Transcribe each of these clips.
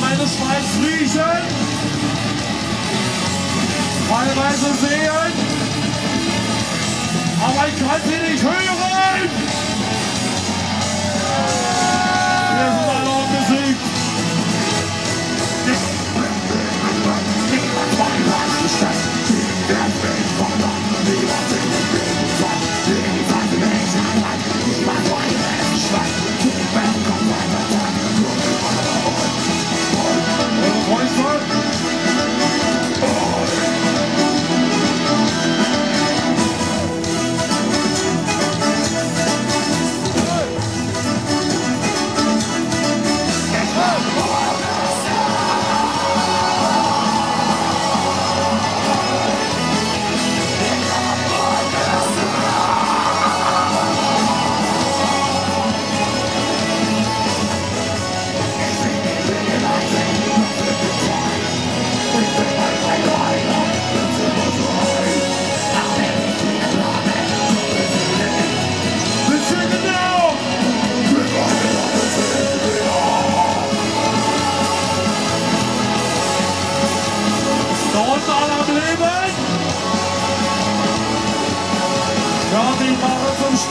meine Schweiz riechen, teilweise sehen, aber ich kann sie nicht hören.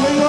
Mình!